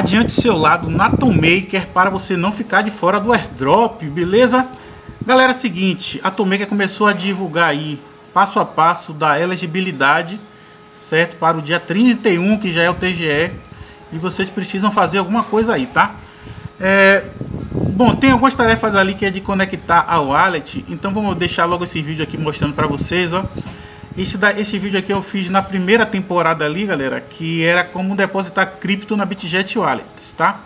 adiante seu lado na Maker para você não ficar de fora do airdrop, beleza? Galera, é seguinte, a Maker começou a divulgar aí passo a passo da elegibilidade, certo? Para o dia 31, que já é o TGE, e vocês precisam fazer alguma coisa aí, tá? É, bom, tem algumas tarefas ali que é de conectar a wallet, então vamos deixar logo esse vídeo aqui mostrando para vocês, ó. Esse, da, esse vídeo aqui eu fiz na primeira temporada ali, galera, que era como depositar cripto na Bitget Wallet, tá?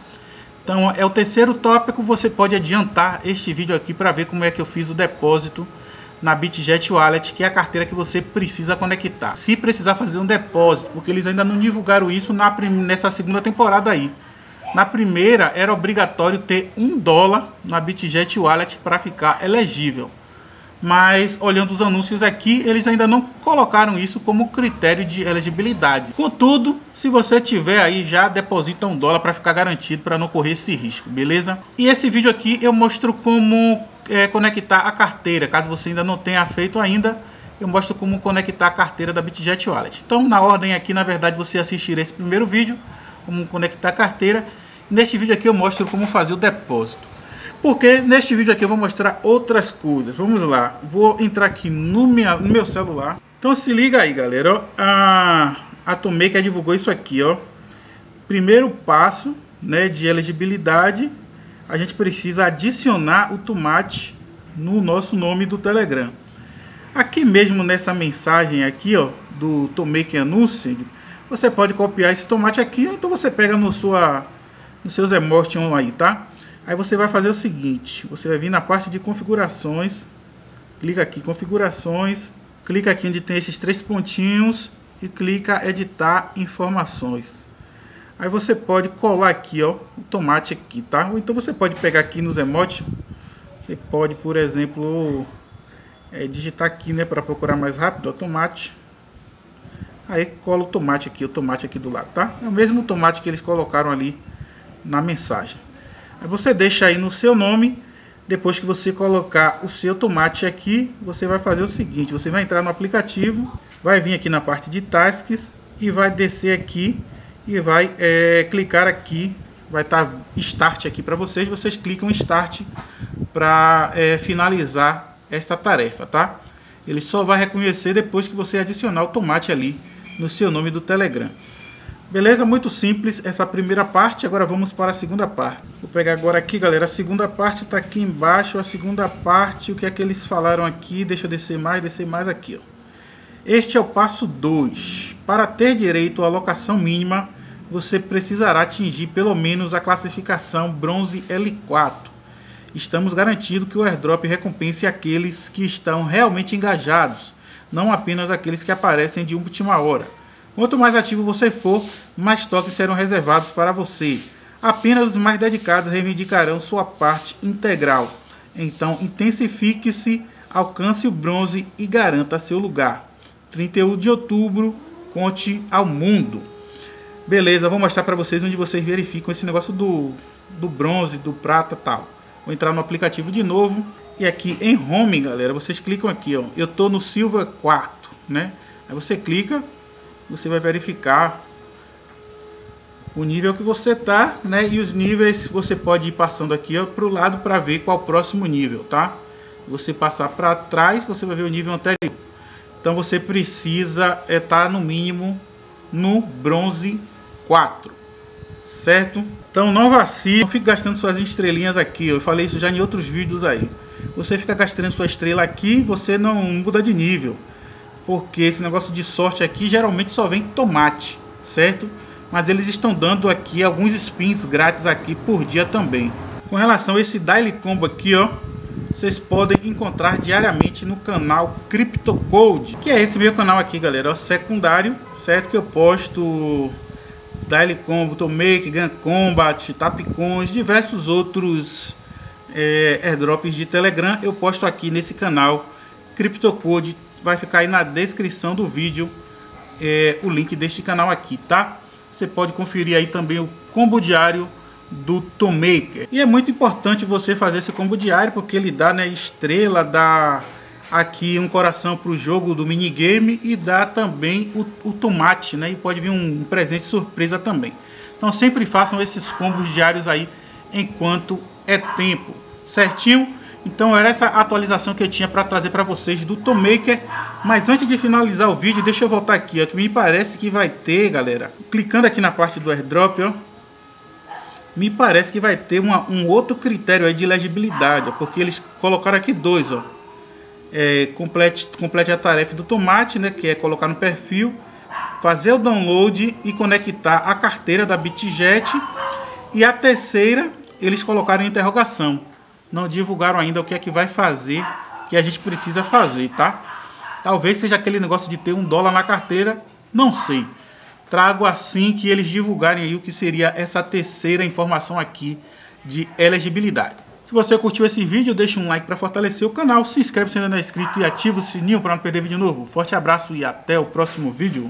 Então é o terceiro tópico, você pode adiantar este vídeo aqui para ver como é que eu fiz o depósito na Bitget Wallet, que é a carteira que você precisa conectar. Se precisar fazer um depósito, porque eles ainda não divulgaram isso na, nessa segunda temporada aí. Na primeira era obrigatório ter um dólar na Bitget Wallet para ficar elegível mas olhando os anúncios aqui, eles ainda não colocaram isso como critério de elegibilidade. Contudo, se você tiver aí, já deposita um dólar para ficar garantido para não correr esse risco, beleza? E esse vídeo aqui eu mostro como é, conectar a carteira, caso você ainda não tenha feito ainda, eu mostro como conectar a carteira da Bitget Wallet. Então, na ordem aqui, na verdade, você assistir esse primeiro vídeo, como conectar a carteira. neste vídeo aqui eu mostro como fazer o depósito. Porque neste vídeo aqui eu vou mostrar outras coisas. Vamos lá. Vou entrar aqui no, minha, no meu celular. Então se liga aí, galera. A, a Tomaker divulgou isso aqui, ó. Primeiro passo né, de elegibilidade. A gente precisa adicionar o tomate no nosso nome do Telegram. Aqui mesmo nessa mensagem aqui, ó, do Tomaker Announcing, você pode copiar esse tomate aqui, então você pega no sua, nos seus emotions aí, tá? Aí você vai fazer o seguinte, você vai vir na parte de configurações, clica aqui configurações, clica aqui onde tem esses três pontinhos e clica editar informações. Aí você pode colar aqui, ó, o tomate aqui, tá? Ou então você pode pegar aqui nos emotes, você pode, por exemplo, é, digitar aqui, né, para procurar mais rápido, ó, tomate. Aí cola o tomate aqui, o tomate aqui do lado, tá? É o mesmo tomate que eles colocaram ali na mensagem. Você deixa aí no seu nome. Depois que você colocar o seu tomate aqui, você vai fazer o seguinte: você vai entrar no aplicativo, vai vir aqui na parte de tasks e vai descer aqui e vai é, clicar aqui. Vai estar tá Start aqui para vocês. Vocês clicam Start para é, finalizar esta tarefa, tá? Ele só vai reconhecer depois que você adicionar o tomate ali no seu nome do Telegram. Beleza? Muito simples essa primeira parte. Agora vamos para a segunda parte. Vou pegar agora aqui, galera. A segunda parte está aqui embaixo. A segunda parte, o que é que eles falaram aqui? Deixa eu descer mais, descer mais aqui. Ó. Este é o passo 2. Para ter direito à alocação mínima, você precisará atingir pelo menos a classificação bronze L4. Estamos garantindo que o airdrop recompense aqueles que estão realmente engajados, não apenas aqueles que aparecem de última hora. Quanto mais ativo você for, mais toques serão reservados para você. Apenas os mais dedicados reivindicarão sua parte integral. Então, intensifique-se, alcance o bronze e garanta seu lugar. 31 de outubro, conte ao mundo. Beleza, vou mostrar para vocês onde vocês verificam esse negócio do, do bronze, do prata tal. Vou entrar no aplicativo de novo. E aqui em Home, galera, vocês clicam aqui, ó. Eu tô no Silver 4, né? Aí você clica, você vai verificar o nível que você está, né? E os níveis você pode ir passando aqui para o lado para ver qual o próximo nível, tá? Você passar para trás, você vai ver o nível anterior. Então você precisa estar é, tá no mínimo no bronze 4, certo? Então não vacile, não fique gastando suas estrelinhas aqui. Eu falei isso já em outros vídeos aí. Você fica gastando sua estrela aqui, você não muda de nível porque esse negócio de sorte aqui geralmente só vem tomate, certo? Mas eles estão dando aqui alguns spins grátis aqui por dia também. Com relação a esse Daily Combo aqui, ó, vocês podem encontrar diariamente no canal CryptoCode, que é esse meu canal aqui, galera, ó, secundário, certo? Que eu posto Daily Combo, Tomake, Gun Combat, Tapcons, diversos outros é, airdrops de Telegram. Eu posto aqui nesse canal CryptoCode vai ficar aí na descrição do vídeo é, o link deste canal aqui, tá? Você pode conferir aí também o combo diário do Tomaker. E é muito importante você fazer esse combo diário porque ele dá né, estrela, dá aqui um coração para o jogo do minigame e dá também o, o, tomate, né? E pode vir um presente surpresa também. Então sempre façam esses combos diários aí enquanto é tempo, certinho? Então era essa atualização que eu tinha para trazer para vocês do Tomaker. Mas antes de finalizar o vídeo, deixa eu voltar aqui, ó, que me parece que vai ter, galera. Clicando aqui na parte do airdrop, ó. Me parece que vai ter uma, um outro critério de legibilidade, ó, porque eles colocaram aqui dois, ó. É, complete, complete a tarefa do tomate, né, que é colocar no perfil, fazer o download e conectar a carteira da Bitjet. E a terceira, eles colocaram em interrogação não divulgaram ainda o que é que vai fazer, que a gente precisa fazer, tá? Talvez seja aquele negócio de ter um dólar na carteira, não sei. Trago assim que eles divulgarem aí o que seria essa terceira informação aqui de elegibilidade. Se você curtiu esse vídeo, deixa um like para fortalecer o canal, se inscreve se ainda não é inscrito e ativa o sininho para não perder vídeo novo. Forte abraço e até o próximo vídeo.